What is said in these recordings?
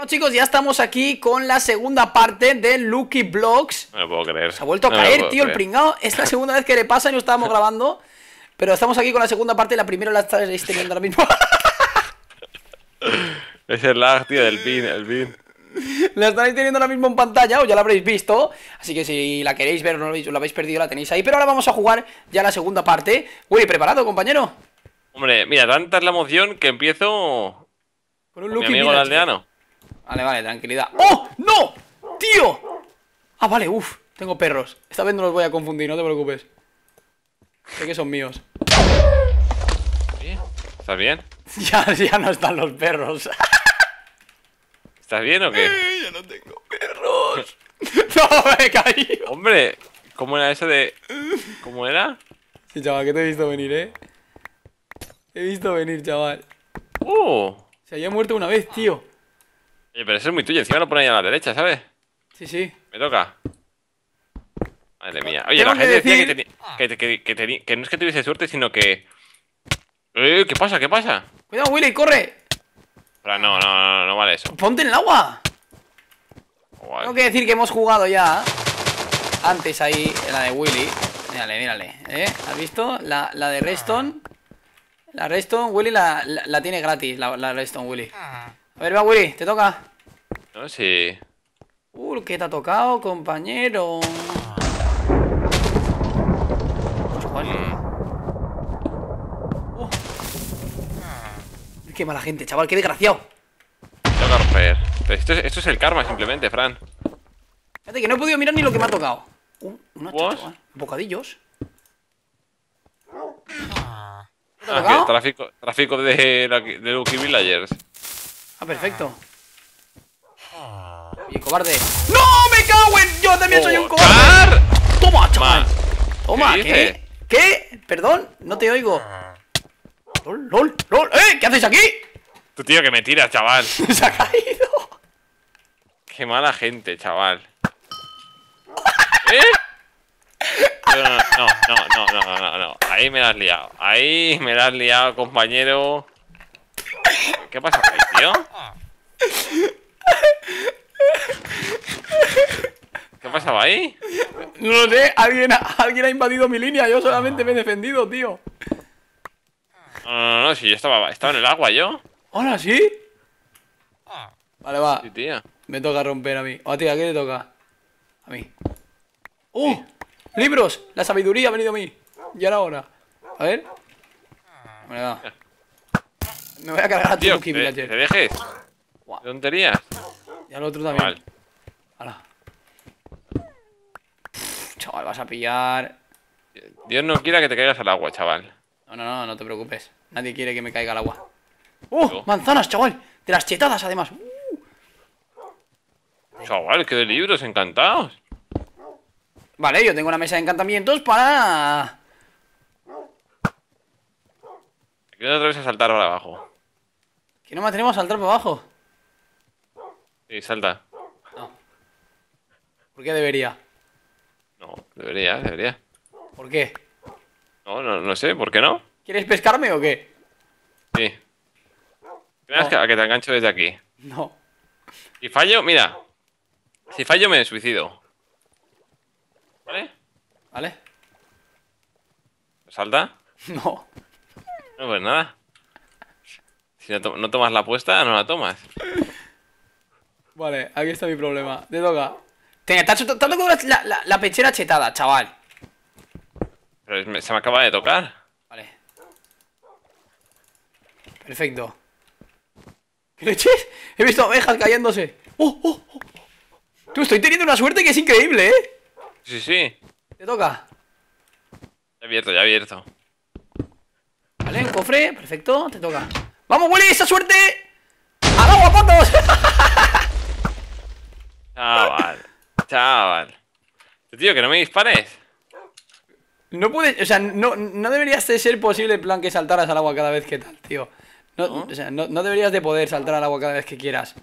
Bueno chicos, ya estamos aquí con la segunda parte de Lucky Blocks No me puedo creer. Se ha vuelto a No caer, tío, el creer. pringao Es la segunda vez que le pasa y no estábamos grabando Pero estamos aquí con la segunda parte La primera la estáis teniendo ahora mismo Es el lag, tío, del pin, el pin. La estáis teniendo ahora mismo en pantalla O ya la habréis visto Así que si la queréis ver o no la habéis, la habéis perdido La tenéis ahí Pero ahora vamos a jugar ya la segunda parte Uy, ¿preparado, compañero? Hombre, mira, tanta es la emoción que empiezo Con un con mi Lucky amigo el Village. aldeano. Vale, vale, tranquilidad ¡Oh! ¡No! ¡Tío! Ah, vale, uff, tengo perros Esta vez no los voy a confundir, no te preocupes Sé que son míos. ¿Estás bien? Ya, ya no están los perros ¿Estás bien o qué? Yo no tengo perros No, me he caído Hombre, ¿cómo era eso de...? ¿Cómo era? Sí, chaval, que te he visto venir, eh He visto venir, chaval ¡Uh! Se había muerto una vez, tío Oye, pero eso es muy tuyo, encima lo pone ahí a la derecha, ¿sabes? Sí, sí Me toca. Madre mía. Oye, la que gente decía que, teni- que, que- que teni- que no es que tuviese suerte, sino que... Eh, ¿Qué pasa? ¿Qué pasa? Cuidado, Willy, corre Pero no, no, no, no vale eso. Ponte en el agua. Tengo que decir que hemos jugado ya Antes ahí, la de Willy Mírale, mírale, ¿eh? ¿Has visto? La, la de Reston La Reston, Willy la, la, la tiene gratis La, la Reston, Willy A ver, va, Willy, te toca No sé. Uh, ¿qué te ha tocado, compañero? Jugar. Oh. Qué mala gente, chaval, qué desgraciado que romper. Esto, es, esto es el karma, simplemente, Fran. Fíjate que no he podido mirar ni lo que me ha tocado Uh, una. Bocadillos ¿Te ha Ah, tráfico, tráfico de, de Lucky Villagers. Ah, perfecto. Oye, cobarde. ¡No! ¡Me cago en! Yo también soy un cobarde. ¡Car! Toma, chaval. Ma, Toma, ¿qué ¿qué? Perdón, no te oigo. LOL, LOL, LOL. ¡Eh! ¿Qué haces aquí? Tu tío que me tiras, chaval. Se ha caído. Qué mala gente, chaval. ¿Eh? No, no, no, no, no, no, no, no. Ahí me la has liado. Ahí me la has liado, compañero. ¿Qué pasa ahí, ¿Qué pasaba ahí? No lo sé, alguien ha, alguien ha invadido mi línea. Yo solamente me he defendido, tío. No, no, no, si yo estaba, estaba en el agua yo. ¿Ahora sí? Vale, va. Sí, tío. Me toca romper a mí. O a ti, ¿a qué te toca? A mí. ¡Uh! ¡Libros! La sabiduría ha venido a mí. Y ahora ahora. A ver. Vale, va. Me voy a cargar a tu Tío, Lucky que te, Villager. te dejes. ¿Qué tonterías? Y al otro también. Chaval. Hala. Chaval, vas a pillar. Dios no quiera que te caigas al agua, chaval. No, no, no, no te preocupes. Nadie quiere que me caiga al agua. ¡Uh! Yo. Manzanas, chaval. De las chetadas, además. Chaval, qué de libros, encantados. Vale, yo tengo una mesa de encantamientos para. No te atreves a saltar para abajo. Que no me atrevemos a saltar para abajo. Sí, salta. ¿Por qué debería? No, debería, debería. ¿Por qué? No, no, no sé, ¿por qué no? ¿Quieres pescarme o qué? Sí. No. que, a que te engancho desde aquí. No. Si fallo, mira. Si fallo, me suicido. ¿Vale? ¿Vale? ¿Salta? No. No, pues nada. Si no, to- no tomas la apuesta, no la tomas. Vale, aquí está mi problema. Te toca. Te, tocado la, la- la- pechera chetada, chaval. Pero se me acaba de tocar. Vale. Perfecto. ¿Qué leches? He visto abejas cayéndose. ¡Oh, oh, oh! Tú, estoy teniendo una suerte que es increíble, ¿eh? Sí, sí. Te toca. Ya abierto, ya abierto. Vale, un cofre. Perfecto, te toca. ¡Vamos, Willy! ¡Esa suerte! ¡Al agua, patos! Chaval. Chaval. Tío, que no me dispares. No puedes, o sea, no, no deberías de ser posible en plan que saltaras al agua cada vez que tal, tío. No, O sea, no, no deberías de poder saltar al agua cada vez que quieras.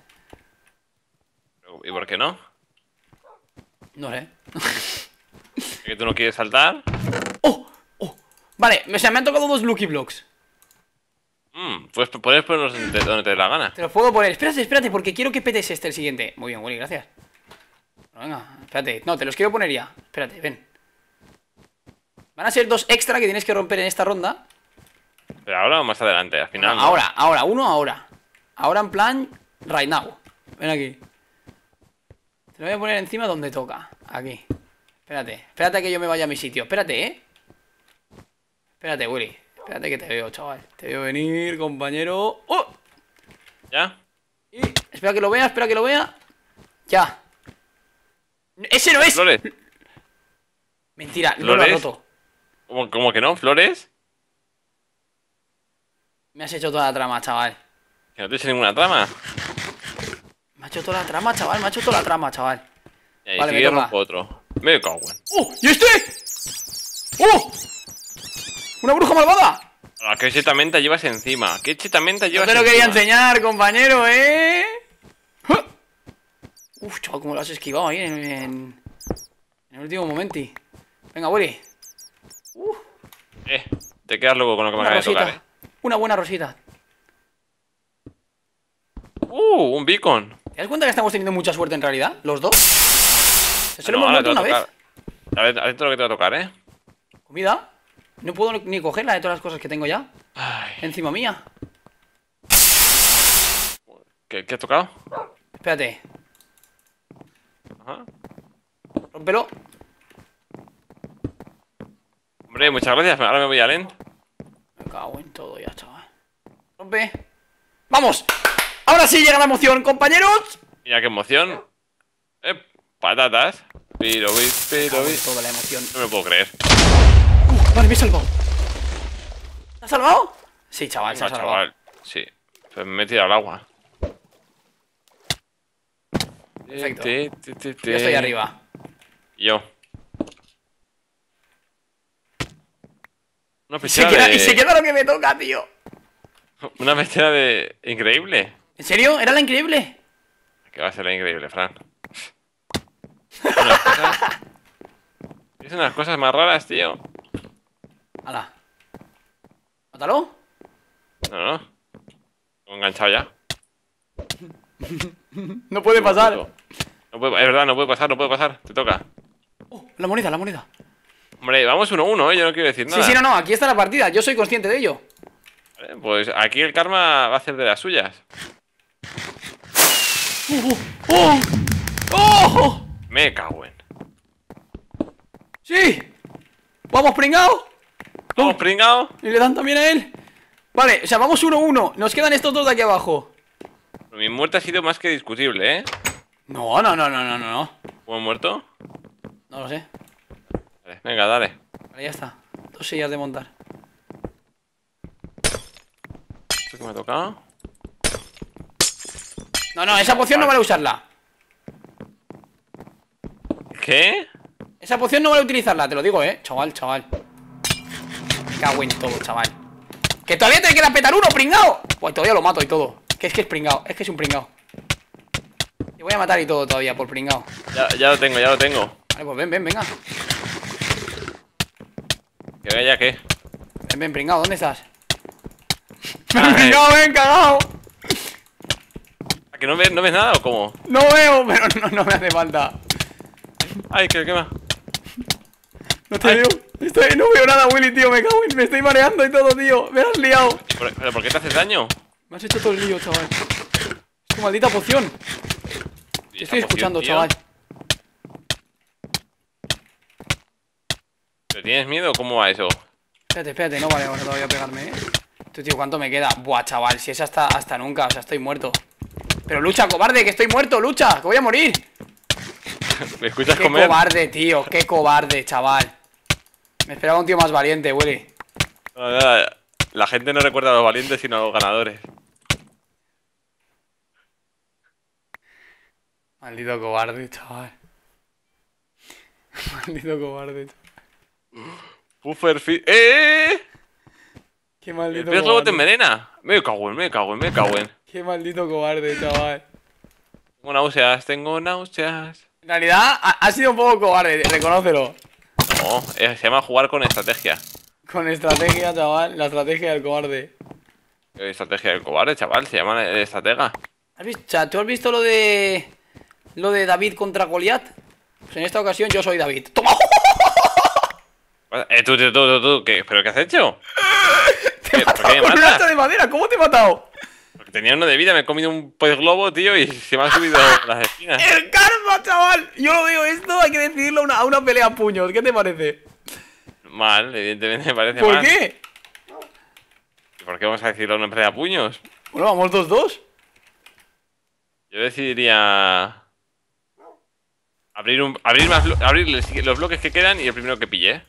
¿Y por qué no? No sé. ¿Es ¿Que tú no quieres saltar? ¡Oh! ¡Oh! Vale, o sea, me han tocado dos Lucky Blocks. Mm, pues puedes ponerlos donde te, dé la gana. Te los puedo poner. Espérate, espérate, porque quiero que petes este, el siguiente. Muy bien, Willy, gracias. Venga, espérate. No, te los quiero poner ya. Espérate, ven. Van a ser dos extra que tienes que romper en esta ronda. Pero ahora o más adelante, al final. No, ¿no? ahora, ahora, uno ahora. Ahora en plan, right now. Ven aquí. Te lo voy a poner encima donde toca. Aquí. Espérate, espérate a que yo me vaya a mi sitio. Espérate, ¿eh? Espérate, Willy. Espérate que te veo, chaval. Te veo venir, compañero. ¡Oh! ¿Ya? Y... Espera que lo vea, espera que lo vea. Ya. ¡Ese no es! ¿Flores? Mentira, no lo ha ¿Flores? roto. ¿Cómo, cómo que no? ¿Flores? Me has hecho toda la trama, chaval. Que no te he hecho ninguna trama. Me ha hecho toda la trama, chaval. Me ha hecho toda la trama, chaval. Y ahí Vale, me toca. otro. Me cago en. ¡Oh! ¿Y este? ¡Oh! ¡Una bruja malvada! Ah, ¿Qué chetamenta llevas encima? ¿Qué chetamenta No llevas te lo quería encima? enseñar, compañero, ¿eh? Uf, chaval, cómo lo has esquivado ahí en, en, en el último momenti. Venga, Willy. Uf, Eh, te quedas loco con lo que me una acaba de tocar, eh. Una buena rosita. Uh, un beacon. ¿Te das cuenta que estamos teniendo mucha suerte en realidad? ¿Los dos? ¿Se lo No, hemos ahora te muerto va una a vez? A ver, a lo que te va a tocar, eh. ¿Comida? No puedo ni cogerla de todas las cosas que tengo ya. Ay, Encima mía. ¿qué, qué has tocado? Espérate. Ajá. Rómpelo. Hombre, muchas gracias. Ahora me voy a Lent. Me cago en todo ya, chaval. Rompe. ¡Vamos! Ahora sí llega la emoción, compañeros. Mira qué emoción. Eh, patatas. Pero, pero, Cago en toda la emoción. No me lo puedo creer. Vale, me he salvado. ¿Te has salvado? Sí, chaval, se ha Venga, salvado. chaval. Sí. Pues me he tirado al agua. Perfecto. Te, te, te, te. Yo estoy arriba. Yo. Una Se pechera queda, de... Y se queda lo que me toca, tío. Una pechera de... Increíble. ¿En serio? ¿Era la increíble? Que va a ser la increíble, Fran. Es unas cosas más raras, tío. Hala. Mátalo. No, no. Lo he enganchado ya. No puede pasar. No puede- es verdad, no puede pasar, no puede pasar. Te toca. Oh, la moneda, la moneda. Hombre, vamos uno a uno, ¿eh? Yo no quiero decir nada. Sí, sí, no, no, aquí está la partida. Yo soy consciente de ello. Vale, Pues aquí el karma va a hacer de las suyas. ¡Oh! ¡Oh! Me cago en. ¡Sí! ¡Vamos, pringao! ¡Vamos, pringao! Y le dan también a él. Vale, o sea, vamos uno a uno. Nos quedan estos dos de aquí abajo. Mi muerte ha sido más que discutible, ¿eh? No, no, no, no, no, no, no. ¿Cómo he muerto? No lo sé. Vale, venga, dale. Vale, ya está. Dos sillas de montar. ¿Esto que me ha tocado? No, no, esa poción no vale usarla. ¿Qué? Esa poción no vale utilizarla, te lo digo, eh. Chaval, chaval. Me cago en todo, chaval. ¡Que todavía te queda petar uno, pringao! Pues todavía lo mato y todo. Que es que es pringao, es que es un pringao. Te voy a matar y todo todavía por pringao. Ya, ya lo tengo, ya lo tengo. Vale, pues ven, ven, venga. Que vea ya qué. Ven, ven, pringao, ¿dónde estás? Ay. pringao, ven, cagao. ¿A ¿Que no ves, no ves nada o cómo? No veo, pero no, no me hace falta. Ay, que quema. No te Ay. veo. Estoy- no veo nada, Willy, tío. Me cago en. Me estoy mareando y todo, tío. Me has liado. ¿Pero, pero por qué te haces daño? Me has hecho todo el lío, chaval. Es tu maldita poción. Te estoy escuchando, tío. chaval. ¿Pero tienes miedo o cómo va eso? Espérate, espérate, no vale ahora todavía pegarme, eh. Tú, tío, ¿cuánto me queda? Buah, chaval, si es hasta, hasta nunca, o sea, estoy muerto. Pero lucha, cobarde, que estoy muerto, lucha, que voy a morir. ¿Me escuchas Qué comer? cobarde, tío, qué cobarde, chaval. Me esperaba un tío más valiente, Willy. La gente no recuerda a los valientes sino a los ganadores. Maldito cobarde, chaval. Maldito cobarde, chaval. Puffer fi- ¡Eh! Qué El maldito pez lobo te cobarde. envenena. Me cago en, me cago en, me cago en. Qué maldito cobarde, chaval. Tengo náuseas, tengo náuseas. En realidad, ha, ha sido un poco cobarde, reconócelo. No, eh, se llama jugar con estrategia. Con estrategia, chaval, la estrategia del cobarde. Estrategia del cobarde, chaval. Se llama el estratega. ¿Has visto, ¿tú has visto lo de. lo de David contra Goliat? Pues en esta ocasión yo soy David. ¡Toma! Eh, tú, tú, tú, tú, tú, ¿qué? ¿Pero qué has hecho? Te he ¿Qué? ¿Por matado con un hacha de madera. ¿Cómo te he matado? Tenía uno de vida, me he comido un pez globo, tío, y se me han subido las espinas. ¡El karma, chaval! Yo lo digo esto, hay que decidirlo a una, a una pelea a puños. ¿Qué te parece? Mal, evidentemente me parece ¿Por mal. qué? ¿Y ¿Por qué vamos a decirlo en una pelea a puños? Bueno, vamos dos dos. Yo decidiría. Abrir un. Abrir más abrir los los bloques que quedan y el primero que pille.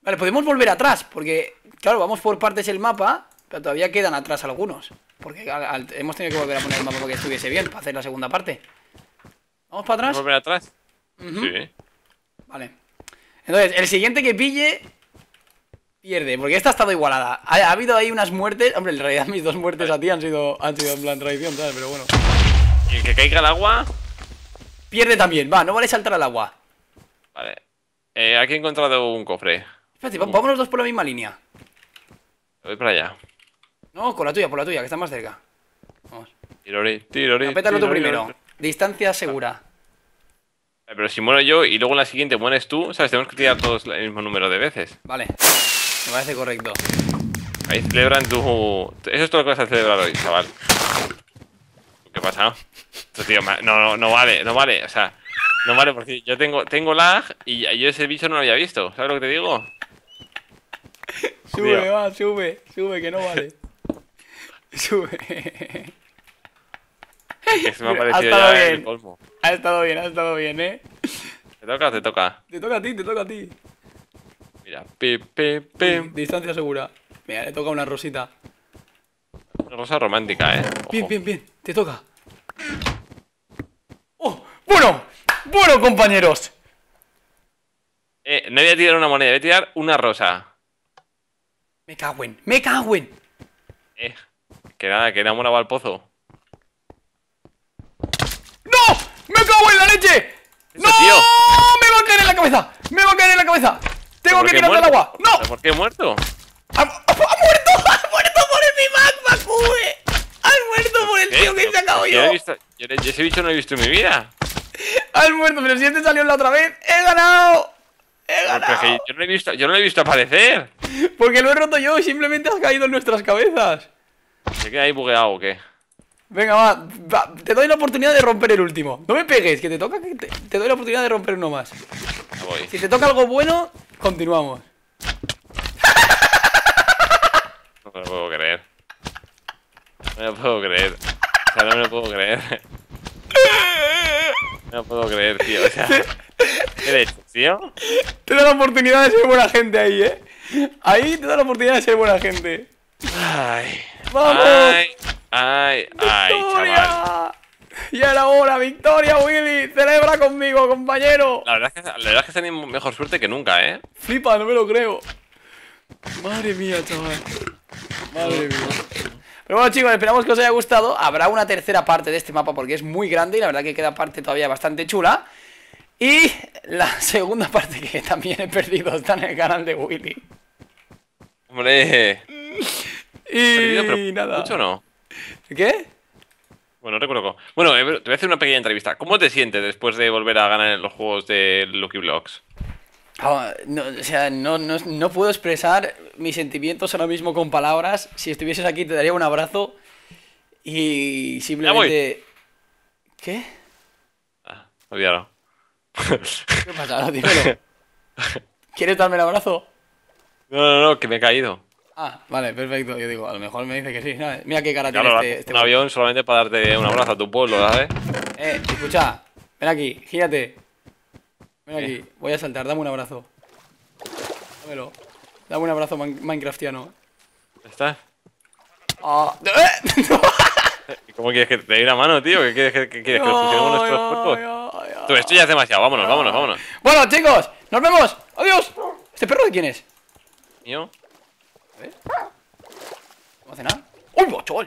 Vale, podemos volver atrás, porque, claro, vamos por partes el mapa, pero todavía quedan atrás algunos. Porque al- al- hemos tenido que volver a poner el mapa para que estuviese bien, para hacer la segunda parte. ¿Vamos para ¿Vamos atrás? volver atrás? Sí. Vale. Entonces, el siguiente que pille pierde, porque esta ha estado igualada. Ha, ha habido ahí unas muertes. Hombre, en realidad mis dos muertes a ti han sido, han sido en plan traición, ¿sabes? Pero bueno. Y el que caiga al agua. Pierde también, va, no vale saltar al agua. Vale. Eh, aquí he encontrado un cofre. Espérate, vamos los dos por la misma línea. Voy para allá. No, con la tuya, por la tuya, que está más cerca. Vamos. Tirori, tirori. Apétalo tú primero. Distancia segura. Eh, Pero si muero yo y luego en la siguiente mueres tú, ¿sabes? Tenemos que tirar todos el mismo número de veces. Vale. Me parece correcto. Ahí celebran tu. Eso es todo lo que vas a celebrar hoy, chaval. ¿Qué pasa? Esto, tío, no, no, no vale, no vale. O sea, no vale porque yo tengo, tengo lag y yo ese bicho no lo había visto. ¿Sabes lo que te digo? Sube, Tío. va, sube, sube, que no vale. Sube. Se me ha parecido ya bien. el colmo. Ha estado bien, ha estado bien, eh. ¿Te toca o te toca? Te toca a ti, te toca a ti. Mira, pi, pi, pi. Distancia segura. Mira, le toca una rosita. Una cosa romántica, ¿eh? Ojo. Bien, bien, bien. Te toca. ¡Oh! Bueno, bueno, compañeros. Eh, no voy a tirar una moneda, voy a tirar una rosa. Me cago en, me cago en. Eh, que nada, que enamoraba al pozo. ¡No! ¡Me cago en la leche! ¡No! tío. ¡Me va a caer en la cabeza! ¡Me va a caer en la cabeza! ¡Tengo ¿Por que tirarme al agua! ¡No! ¿Pero ¿Por qué he muerto? ¡Ha, ha- ha muerto! ¡Ha muerto por el mi magma, cube! ¡Has muerto por el tío que he sacado Yo, he visto, yo, yo ese bicho no lo he visto en mi vida. ¡Has muerto! Pero si este salió la otra vez, ¡he ganado! ¡He ganado! yo no he visto, yo no lo he visto aparecer. Porque lo he roto yo simplemente has caído en nuestras cabezas. ¿Se queda ahí bugueado o qué? Venga, va, va, te doy la oportunidad de romper el último. No me pegues, que te toca que te, te doy la oportunidad de romper uno más. Voy. Si te toca algo bueno, continuamos. No me lo puedo creer. No me lo puedo creer. O sea, no me lo puedo creer. No me lo puedo creer, tío. O sea, ¿qué le he hecho, tío? Te da la oportunidad de ser buena gente ahí, ¿eh? Ahí te da la oportunidad de ser buena gente. Ay. ¡Vamos! Ay, ay, ay, chaval. ¡Victoria! Ya era hora, victoria, Willy. Celebra conmigo, compañero. La verdad es que, la verdad es que tenido mejor suerte que nunca, ¿eh? Flipa, no me lo creo. Madre mía, chaval. Madre mía. Pero bueno, chicos, esperamos que os haya gustado. Habrá una tercera parte de este mapa porque es muy grande y la verdad que queda parte todavía bastante chula. Y la segunda parte que también he perdido está en el canal de Willy. Hombre, Y pero nada. ¿mucho o no? ¿Qué? Bueno, no recuerdo. Bueno, eh, te voy a hacer una pequeña entrevista. ¿Cómo te sientes después de volver a ganar en los juegos de Lucky Blocks? Ah, no, o sea, no, no, no puedo expresar mis sentimientos ahora mismo con palabras. Si estuvieses aquí te daría un abrazo y simplemente... ¿Qué? Ah, olvídalo. ¿Qué pasa? No, dímelo. ¿Quieres darme el abrazo? No, no, no, que me he caído. Ah, vale, perfecto. Yo digo, a lo mejor me dice que sí. Mira qué cara Claro, tiene este, este un avión solamente para darte un abrazo a tu pueblo, ¿sabes? Eh, escucha, ven aquí, gírate. Ven aquí, voy a saltar, dame un abrazo. Dámelo. Dame un abrazo man- minecraftiano. ¿Ya está? Ah, ¡eh! ¿Y ¿Cómo quieres que te dé una mano, tío? ¿Qué quieres que, que quieres que fusionemos nuestros cuerpos? Tú, esto ya es demasiado. Vámonos, vámonos, vámonos. Bueno, chicos, nos vemos. Adiós. ¿Este perro de quién es? ¿Mío? ¿Cómo hace nada? ¡Uy, chaval!